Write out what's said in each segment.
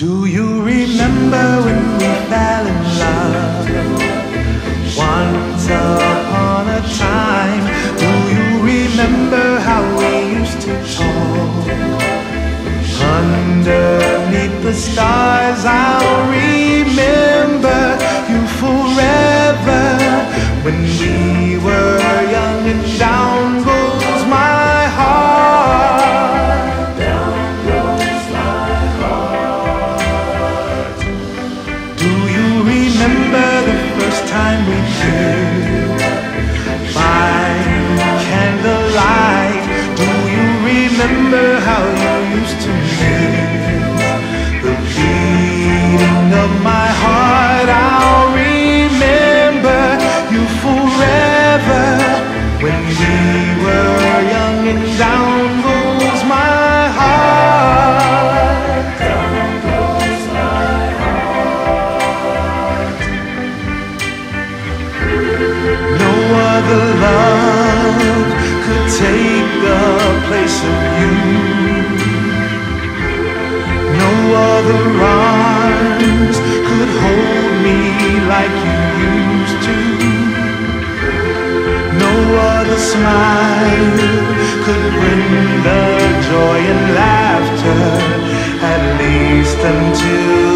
Do you remember when we fell in love? Once upon a time. Do you remember how we used to talk? Underneath the stars, I'll remember you forever. When we place of you. No other arms could hold me like you used to. No other smile could bring the joy and laughter, at least until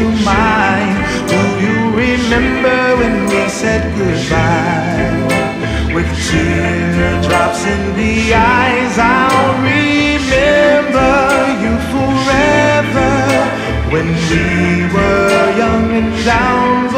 to mine. Do you remember when we said goodbye? With teardrops in the eyes, I'll remember you forever. When we were young and down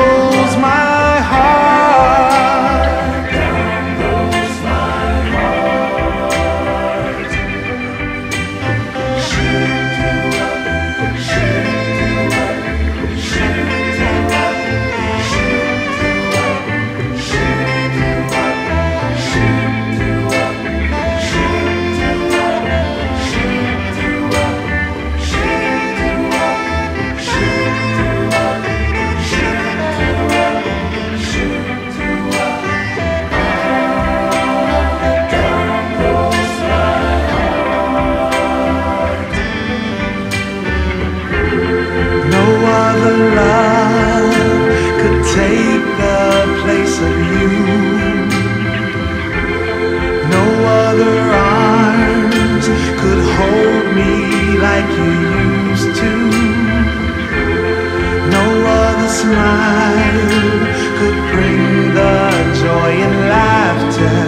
like you used to. No other smile could bring the joy and laughter,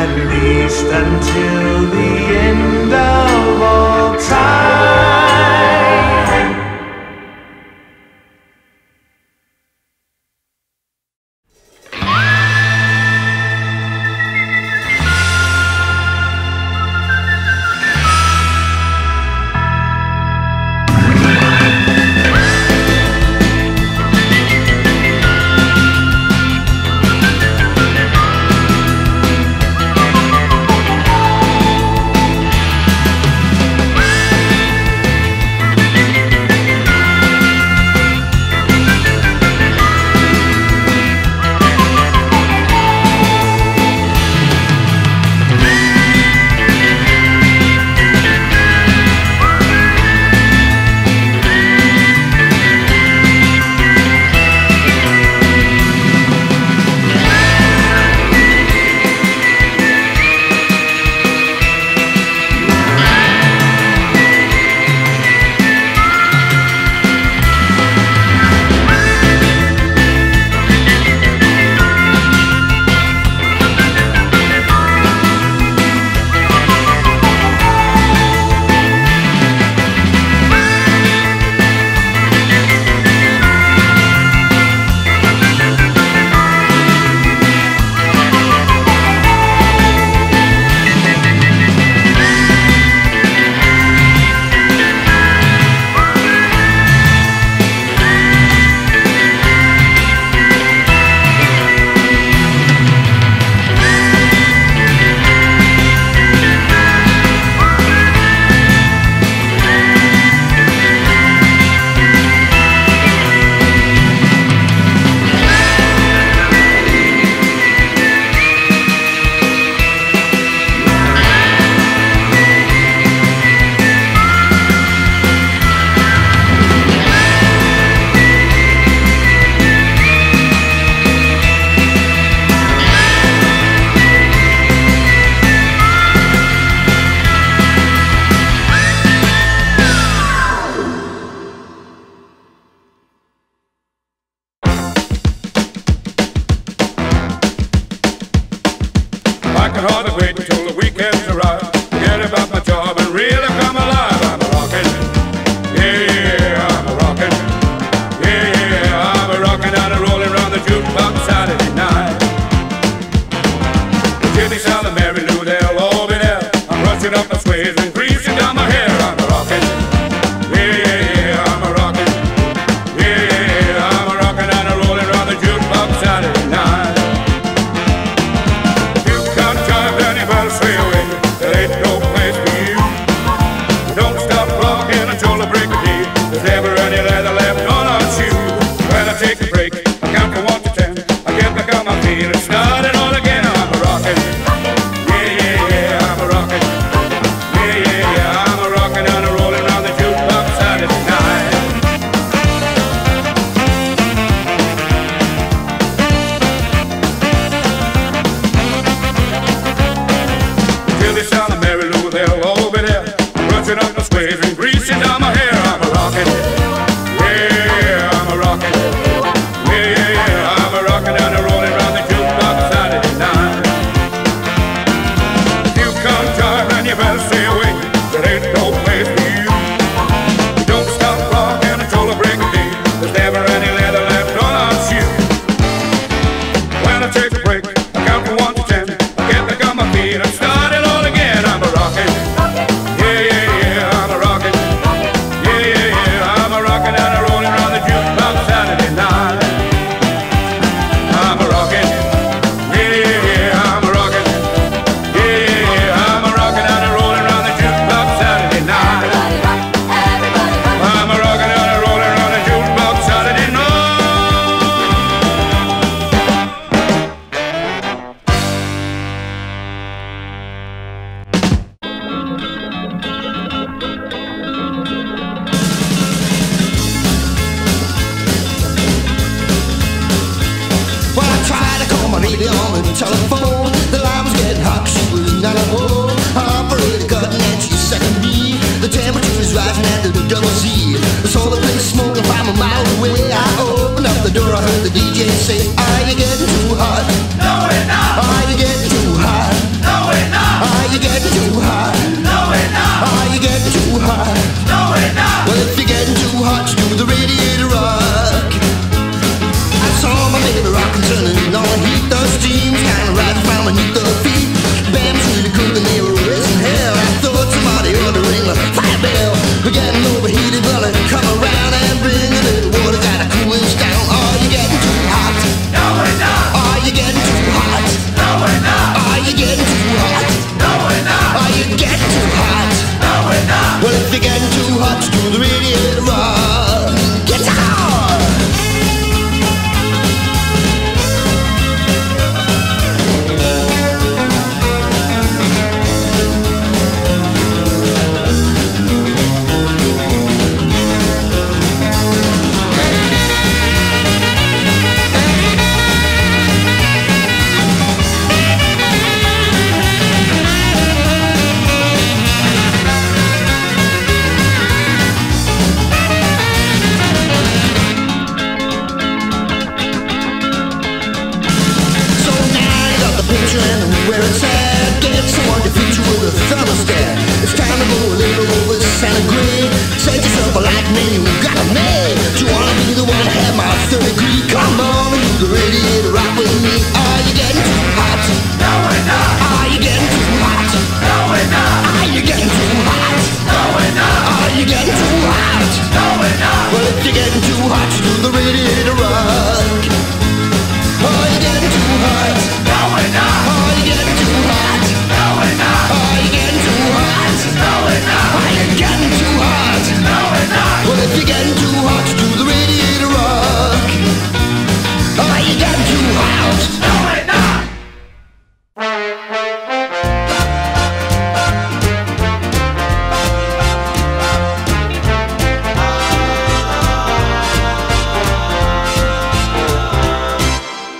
at least until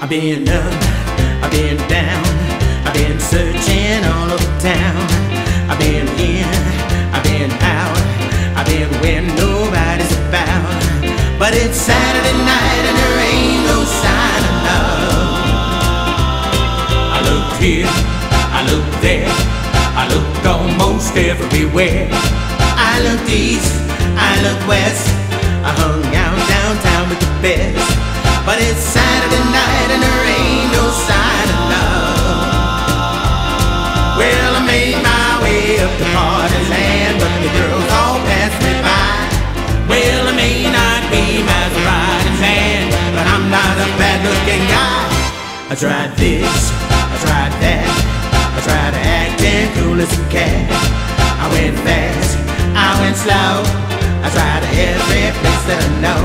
I've been up, I've been down, I've been searching all over town. I've been in, I've been out, I've been where nobody's about. But it's Saturday night and there ain't no sign of love. I looked here, I looked there, I looked almost everywhere. I looked east, I looked west, I hung out downtown with the best. But it's Saturday night and there ain't no sign of love. Well, I made my way up to party land, but the girls all passed me by. Well, I may not be my Maserati's man, but I'm not a bad-looking guy. I tried this, I tried that, I tried acting cool as a cat. I went fast, I went slow, I tried every place that I know.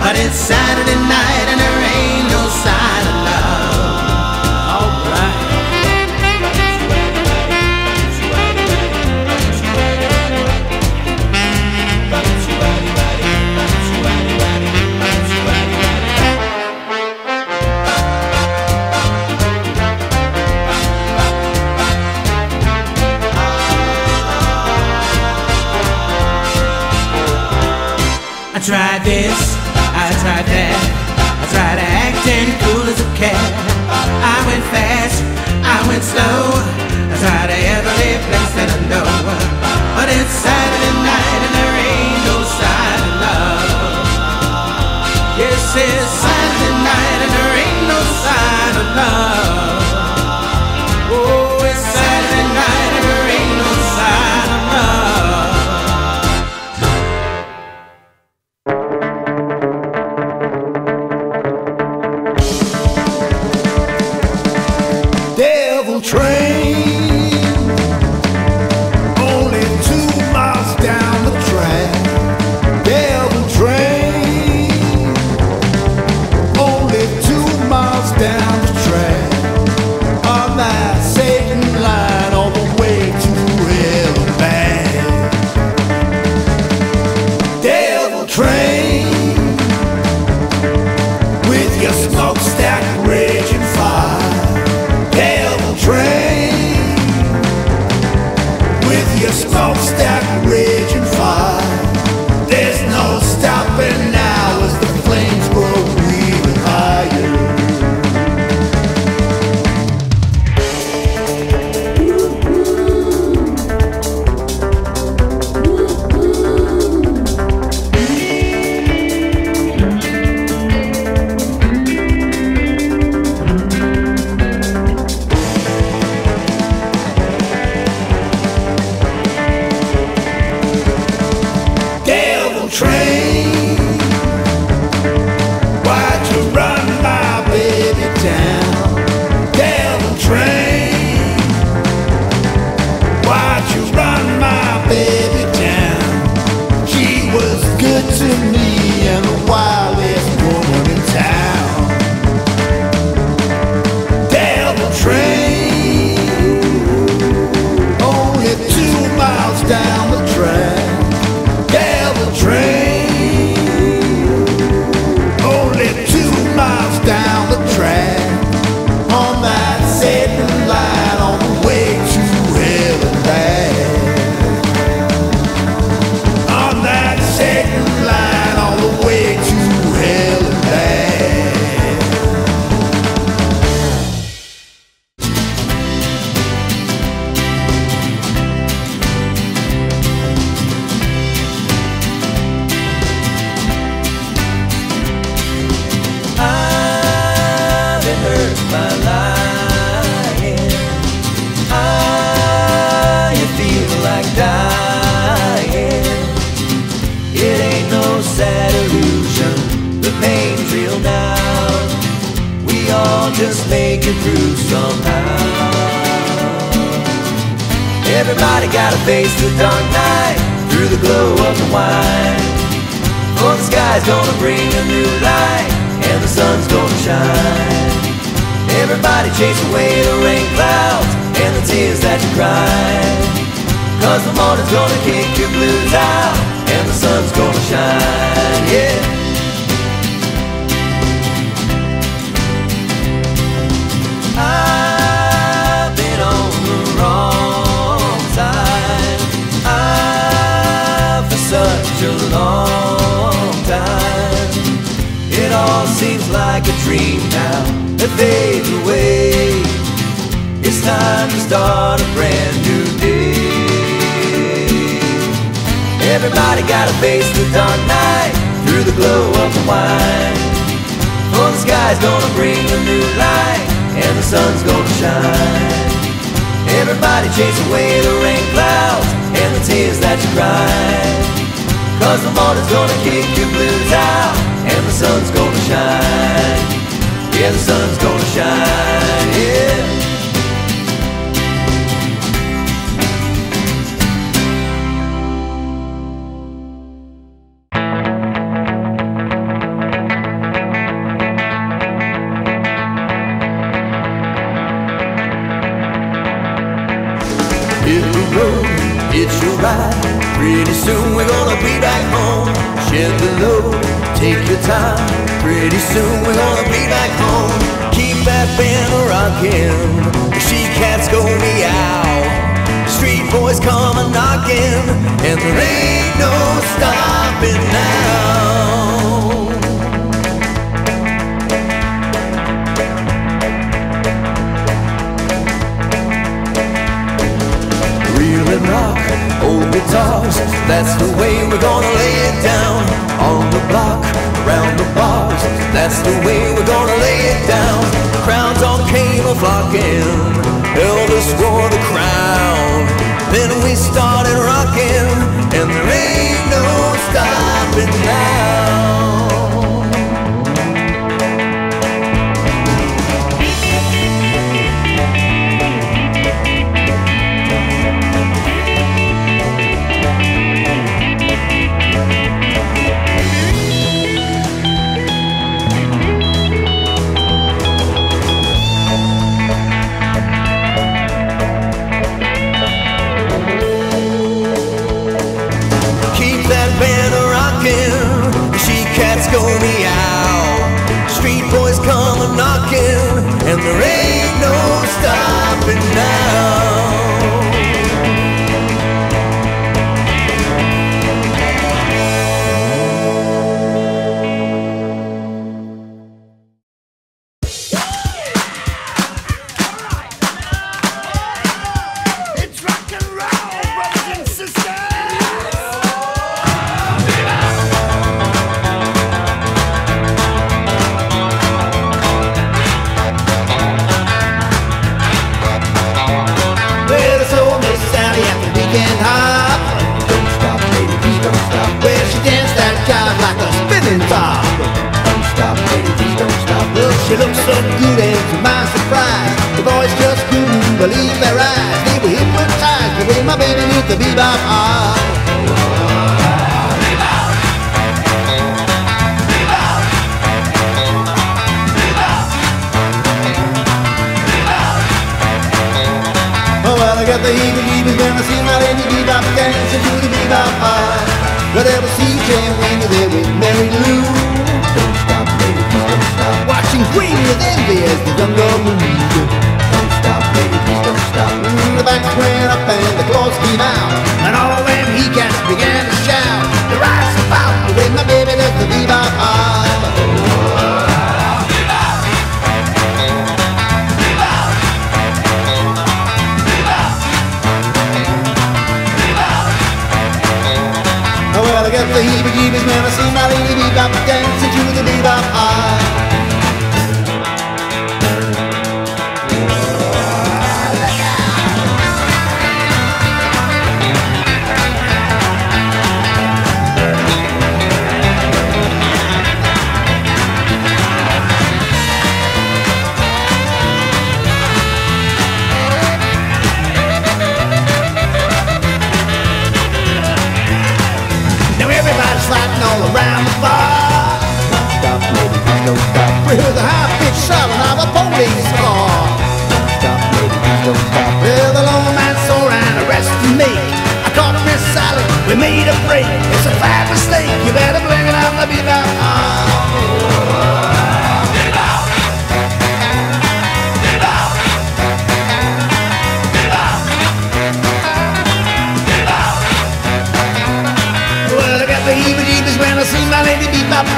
But it's Saturday night and there ain't no sign of love. Alright. I tried this, I tried that, I tried acting cool as a cat. I went fast, I went slow, I tried every place that I know. But it's Saturday night and there ain't no sign of love. Yes, it's Saturday night and there ain't no sign of love. Somehow. Everybody got to face the dark night through the glow of the wine. For the sky's gonna bring a new light and the sun's gonna shine. Everybody chase away the rain clouds and the tears that you cry. Cause the morning's gonna kick your blues out and the sun's gonna shine. Yeah. Such a long time. It all seems like a dream now that fades away. It's time to start a brand new day. Everybody gotta face the dark night through the glow of the wine. For the sky's gonna bring a new light and the sun's gonna shine. Everybody chase away the rain clouds and the tears that you cry. Cause the morning's gonna kick your blues out and the sun's gonna shine. Yeah, the sun's gonna shine. Yeah. green with envy as the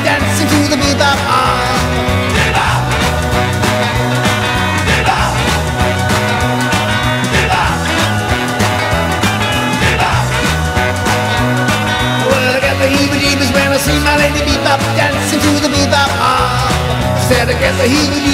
dancing to the bebop eye. Well, I the heebie-jeebies when I see my lady bebop dancing to the bebop. Said I got the heebie.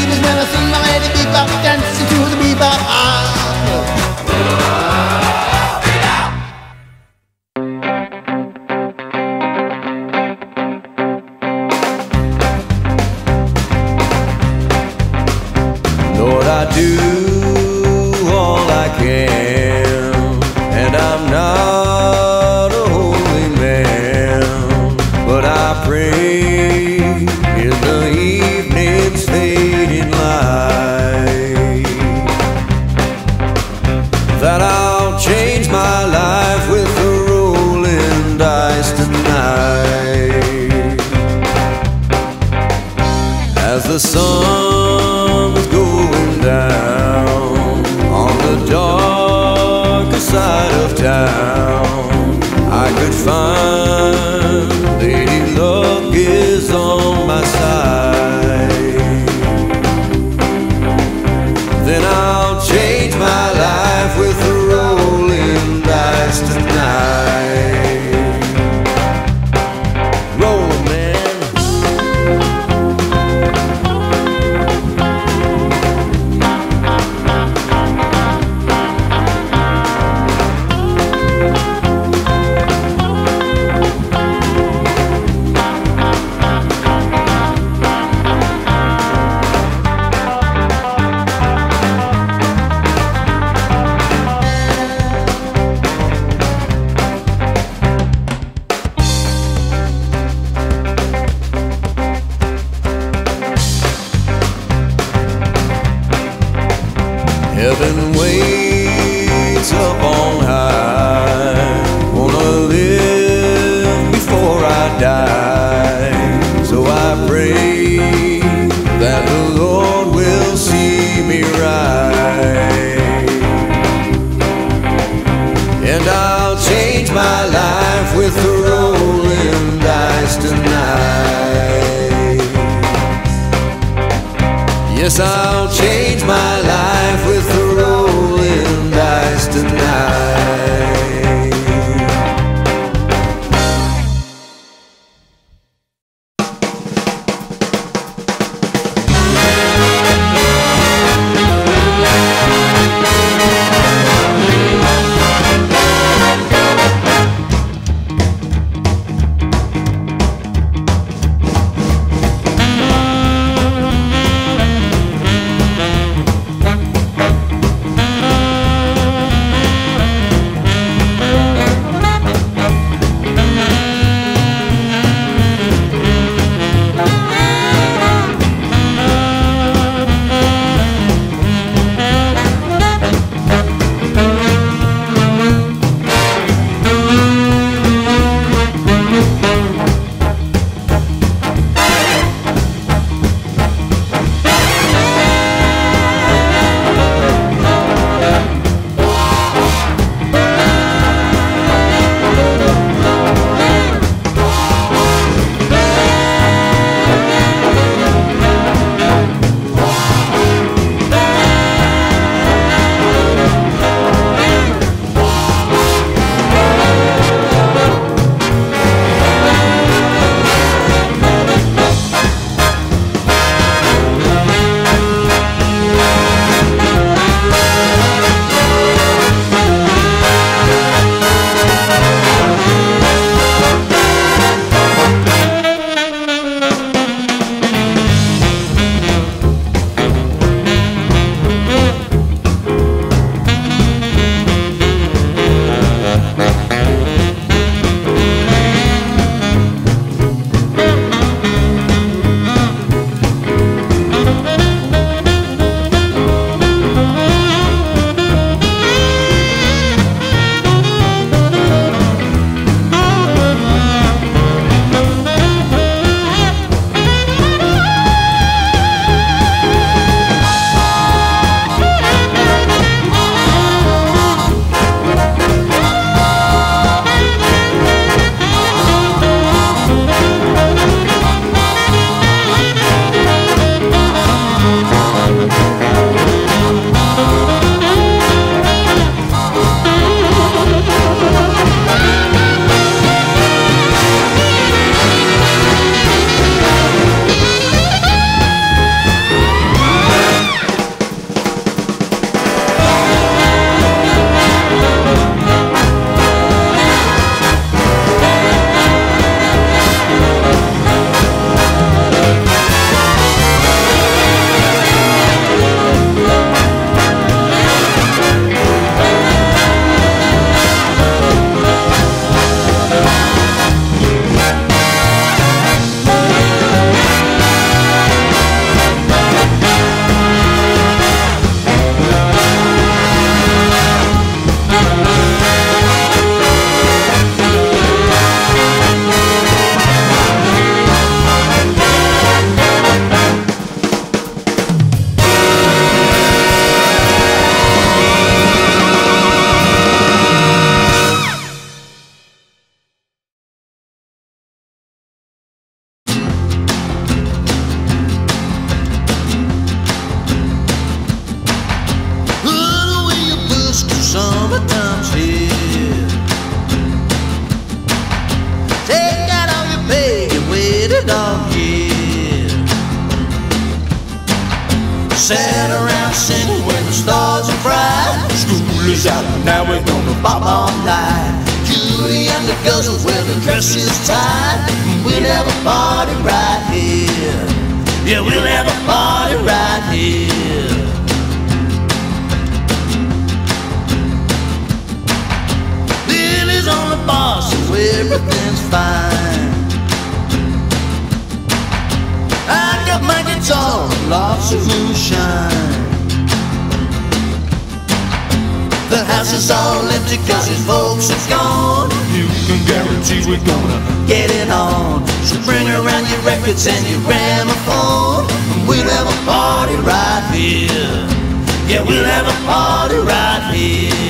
Yeah, we'll have a party right here.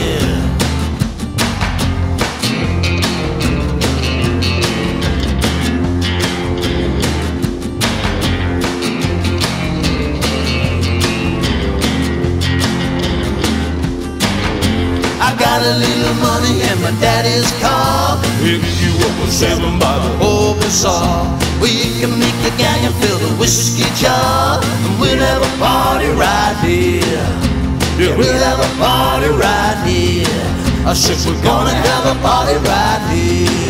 I got a little money and my daddy's car. Pick you up a seven by the open saw. We can meet the gang and fill the whiskey jar. And we'll have a party right here. Yeah, we'll have a party right here. I said we're gonna have a party right here.